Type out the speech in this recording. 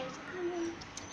陪着他们。